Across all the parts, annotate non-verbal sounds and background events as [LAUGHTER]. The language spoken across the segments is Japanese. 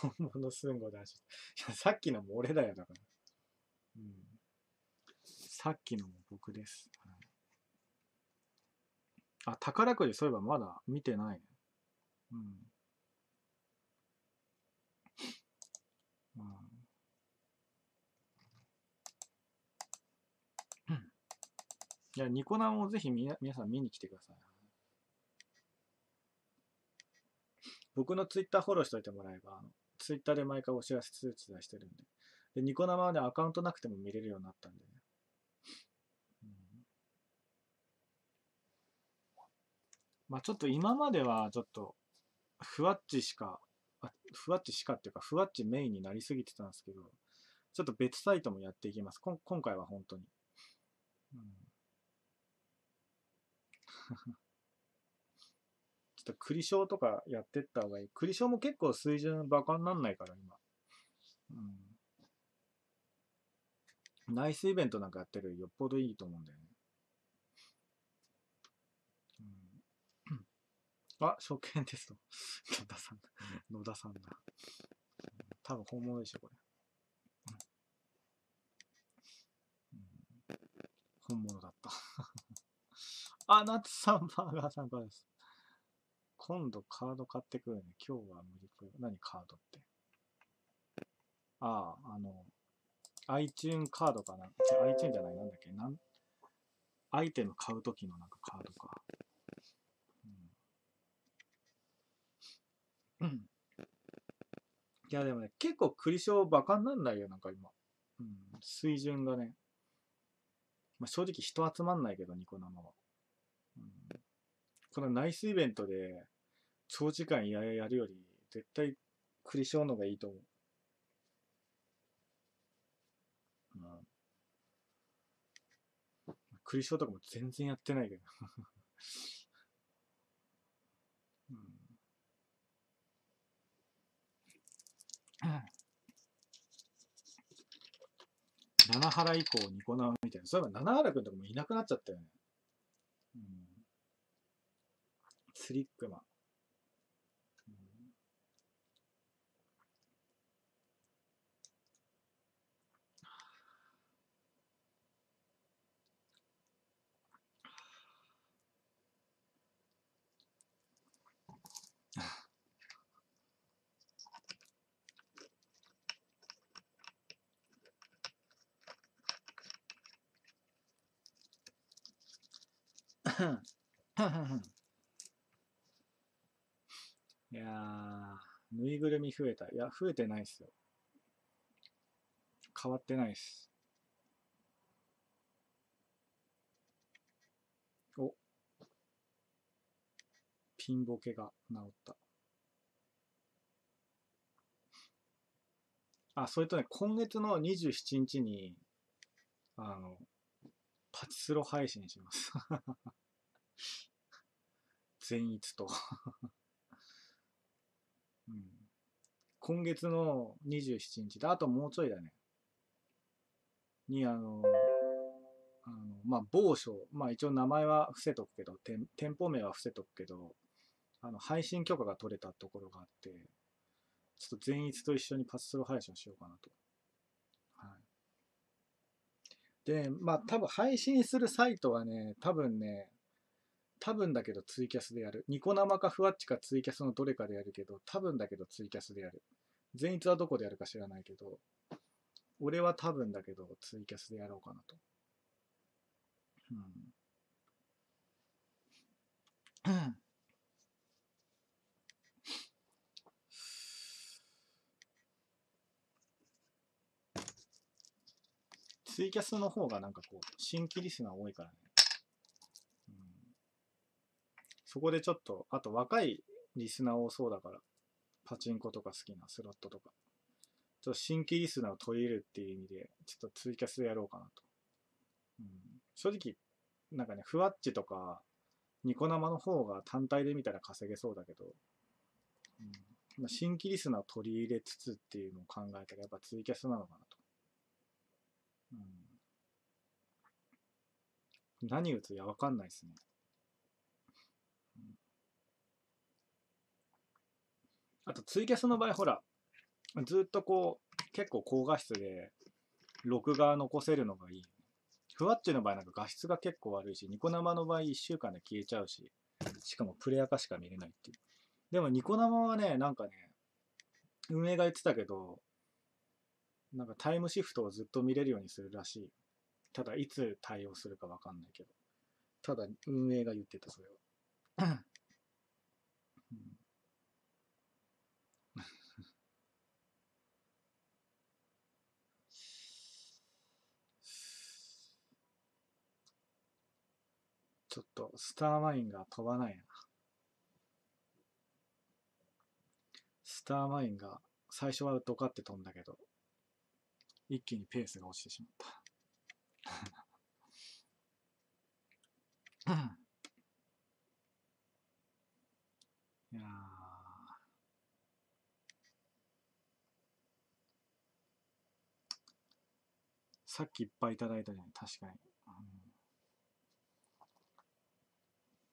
本物すんごだし。いや、さっきのも俺だよ、だから。うん。さっきのも僕です。はいあ、宝くじそういえばまだ見てないね。うん。うんいや、ニコ生をぜひみ皆さん見に来てください。僕のツイッターフォローしといてもらえば、ツイッターで毎回お知らせ通知出してるんで。で、ニコ生はね、アカウントなくても見れるようになったんでね。うんまあちょっと今まではちょっと、ふわっちしか、あふわっちしかっていうか、ふわっちメインになりすぎてたんですけど、ちょっと別サイトもやっていきます。こん今回は本当に。うんちょっとクリショーとかやってった方がいい。クリショーも結構水準バカになんないから、今。うん。ナイスイベントなんかやってるよっぽどいいと思うんだよね。うん、あ、初見テスト。野田さんだ。野田さんだ。多分本物でしょ、これ。本物だった。[LAUGHS] あ、ナッツさん、バーガーさんからです。今度カード買ってくるね。今日は無理ぽよ。何カードって？ああ、あの、iTune カードかな。iTune じゃない、なんだっけ？なん？アイテム買うときのなんかカードか。うん。うんいやでもね、結構クリショーバカになんないよ、なんか今。うん、水準がね。まあ、正直人集まんないけど、ニコ生は。うん、このナイスイベントで長時間ややるより、絶対クリショーのがいいと思う。うん、クリショーとかも全然やってないけど。[LAUGHS] うん七原以降ニコ生みたいな。そういえば七原くんとかもいなくなっちゃったよね。うん。スリックマン。う [LAUGHS] んいやー、ぬいぐるみ増えた。いや、増えてないっすよ。変わってないっす。お。ピンボケが治った。あ、それとね、今月の27日に、あの、パチスロ配信します。[LAUGHS] 善逸と、今月の27日で、あともうちょいだね。に、あの、あのまあ、某所、まあ一応名前は伏せとくけど、店舗名は伏せとくけど、あの、配信許可が取れたところがあって、ちょっと善逸と一緒にパチスロ配信をしようかなと。はい。で、まあ多分配信するサイトはね、多分ね、多分だけどツイキャスでやる。ニコ生かふわっちかツイキャスのどれかでやるけど、多分だけどツイキャスでやる。善逸はどこでやるか知らないけど、俺は多分だけどツイキャスでやろうかなと。うん。ツイキャスの方がなんかこう、新規リスナー多いからね。うん、そこでちょっと、あと若いリスナー多そうだから、パチンコとか好きなスロットとか、ちょっと新規リスナーを取り入れるっていう意味で、ちょっとツイキャスでやろうかなと。うん、正直、なんかね、ふわっちとか、ニコ生の方が単体で見たら稼げそうだけど、うんまあ、新規リスナーを取り入れつつっていうのを考えたら、やっぱツイキャスなのかなと。うん、何打つやわかんないですね。うんあと、ツイキャスの場合、ほら、ずっとこう、結構高画質で、録画残せるのがいい。ふわっちの場合なんか画質が結構悪いし、ニコ生の場合1週間で消えちゃうし、しかもプレアカしか見れないっていう。でもニコ生はね、なんかね、運営が言ってたけど、なんかタイムシフトをずっと見れるようにするらしい。ただ、いつ対応するかわかんないけど。ただ、運営が言ってた、それは。ちょっと、スターマインが飛ばないな。スターマインが最初はドカって飛んだけど、一気にペースが落ちてしまった。いやさっきいっぱいいただいたじゃない、確かに。うん、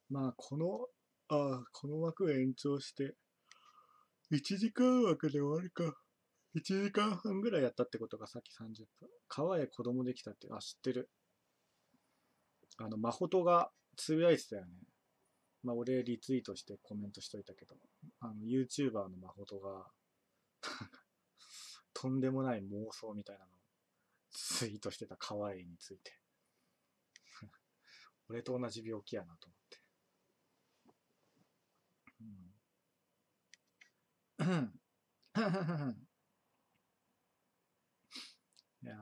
まあ、この、ああ、この枠延長して、1時間枠で終わるか。1時間半ぐらいやったってことがさっき30分。川へ子供できたって、あ、知ってる。あの、まほとがつぶやいてたよね。まあ、俺リツイートしてコメントしといたけど、あの、YouTuber のまほとが [LAUGHS] とんでもない妄想みたいなのをツイートしてた川へについて [LAUGHS] 俺と同じ病気やなと思って。いや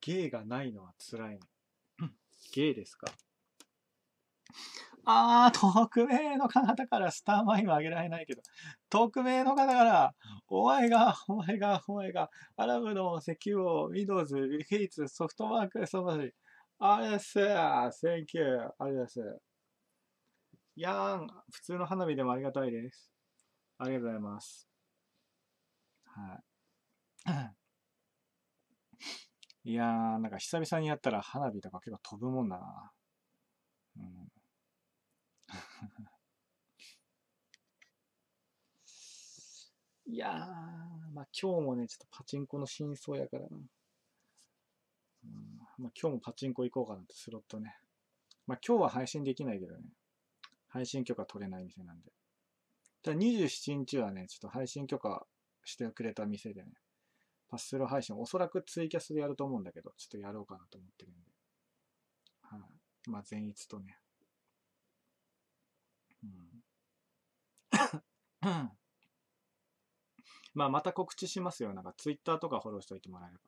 芸がないのは辛いの。芸ですか？あー、匿名の方からスターマインはあげられないけど、匿名の方から、お前が、お前が、お前が、アラブの石油を、Windows、ビル・ゲイツ、ソフトバンク、そばし、あれっす、Thank you、ありがとうございます。いやーん、普通の花火でもありがたいです。ありがとうございます。はい。いやー、なんか久々にやったら花火とか結構飛ぶもんだな。うん。いやー、まあ今日もね、ちょっとパチンコの真相やからな。うん、まあ今日もパチンコ行こうかなって、スロットね。まあ今日は配信できないけどね。配信許可取れない店なんで。じゃあ27日はね、ちょっと配信許可してくれた店でね、パススロー配信、おそらくツイキャスでやると思うんだけど、ちょっとやろうかなと思ってるんで。はい、まあ、前逸とね。うん。まあ、また告知しますよ。なんか、ツイッターとかフォローしておいてもらえれば。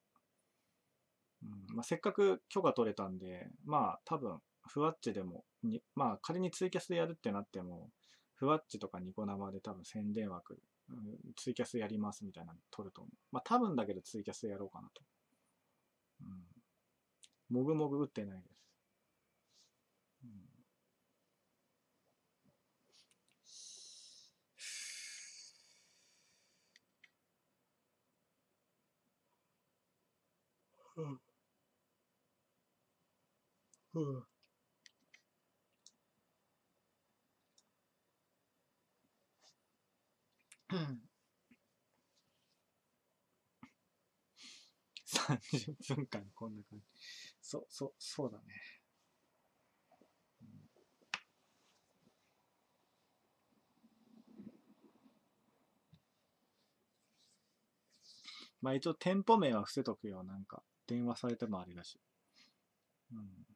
うんまあ、せっかく許可取れたんで、まあ、多分、ふわっちでもに、まあ、仮にツイキャスでやるってなっても、ふわっちとかニコ生で多分宣伝枠うん、ツイキャスやりますみたいなの撮ると思う。まあ多分だけどツイキャスやろうかなと。うん。もぐもぐ打ってないです。うんうん。うんうん。30分間こんな感じ。そう、そう、そうだね。まあ一応店舗名は伏せとくよ。なんか、電話されてもあれだし。うん。